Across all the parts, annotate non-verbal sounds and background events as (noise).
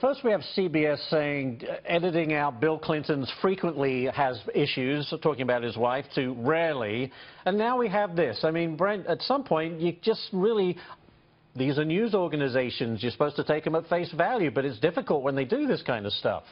First, we have CBS saying uh, editing out Bill Clinton's frequently has issues, talking about his wife, to rarely. And now we have this. I mean, Brent, at some point, you just really. These are news organizations. You're supposed to take them at face value, but it's difficult when they do this kind of stuff.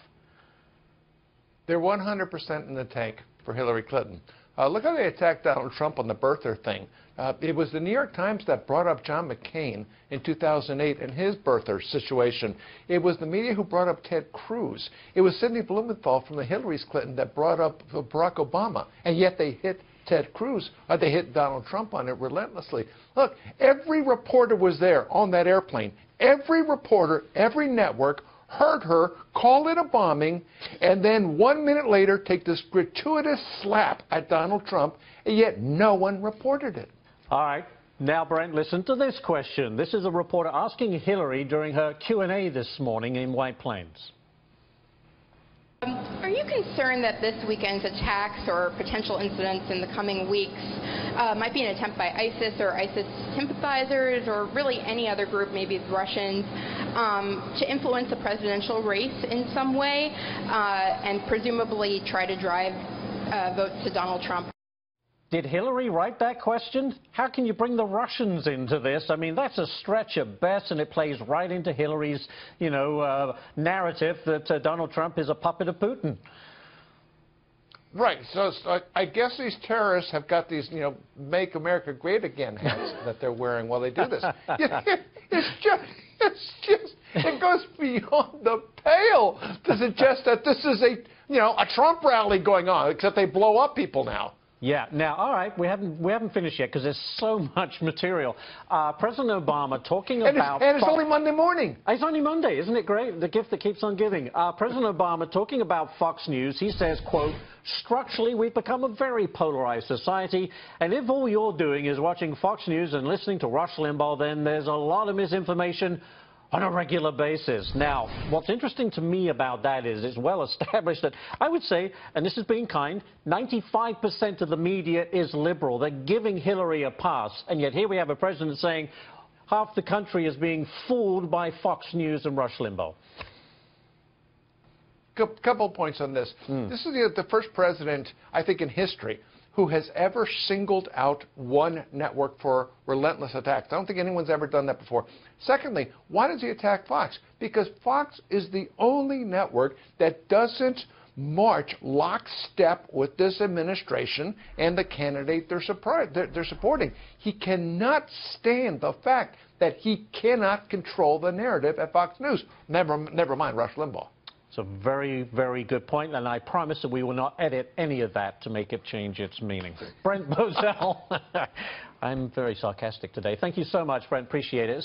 They're 100% in the tank for Hillary Clinton. Uh, look how they attacked Donald Trump on the birther thing. Uh, it was the New York Times that brought up John McCain in 2008 and his birther situation. It was the media who brought up Ted Cruz. It was Sidney Blumenthal from the Hillary's Clinton that brought up Barack Obama, and yet they hit Ted Cruz, or they hit Donald Trump on it relentlessly. Look, every reporter was there on that airplane. Every reporter, every network heard her call it a bombing, and then one minute later take this gratuitous slap at Donald Trump, and yet no one reported it. All right. Now, Brent, listen to this question. This is a reporter asking Hillary during her Q&A this morning in White Plains. Concerned that this weekend's attacks or potential incidents in the coming weeks uh, might be an attempt by ISIS or ISIS sympathizers or really any other group, maybe the Russians, um, to influence the presidential race in some way uh, and presumably try to drive uh, votes to Donald Trump? Did Hillary write that question? How can you bring the Russians into this? I mean, that's a stretch at best, and it plays right into Hillary's, you know, uh, narrative that uh, Donald Trump is a puppet of Putin. Right. So, so I guess these terrorists have got these, you know, "Make America Great Again" (laughs) hats that they're wearing while they do this. (laughs) it's just, it's just, it goes beyond the pale to suggest that this is a, you know, a Trump rally going on, except they blow up people now. Yeah. Now, all right, we haven't we haven't finished yet because there's so (laughs) much material. Uh, President Obama talking and about it's, and it's only Monday morning. It's only Monday, isn't it great? The gift that keeps on giving. Uh, President Obama talking about Fox News. He says, "quote Structurally, we've become a very polarized society, and if all you're doing is watching Fox News and listening to Rush Limbaugh, then there's a lot of misinformation." On a regular basis. Now, what's interesting to me about that is it's well established that I would say, and this is being kind, 95% of the media is liberal. They're giving Hillary a pass, and yet here we have a president saying half the country is being fooled by Fox News and Rush Limbaugh. A couple points on this. Mm. This is the, the first president, I think, in history who has ever singled out one network for relentless attacks. I don't think anyone's ever done that before. Secondly, why does he attack Fox? Because Fox is the only network that doesn't march lockstep with this administration and the candidate they're, they're, they're supporting. He cannot stand the fact that he cannot control the narrative at Fox News. Never, never mind Rush Limbaugh. It's a very, very good point, and I promise that we will not edit any of that to make it change its meaning. Brent Bozell, (laughs) I'm very sarcastic today. Thank you so much, Brent. Appreciate it.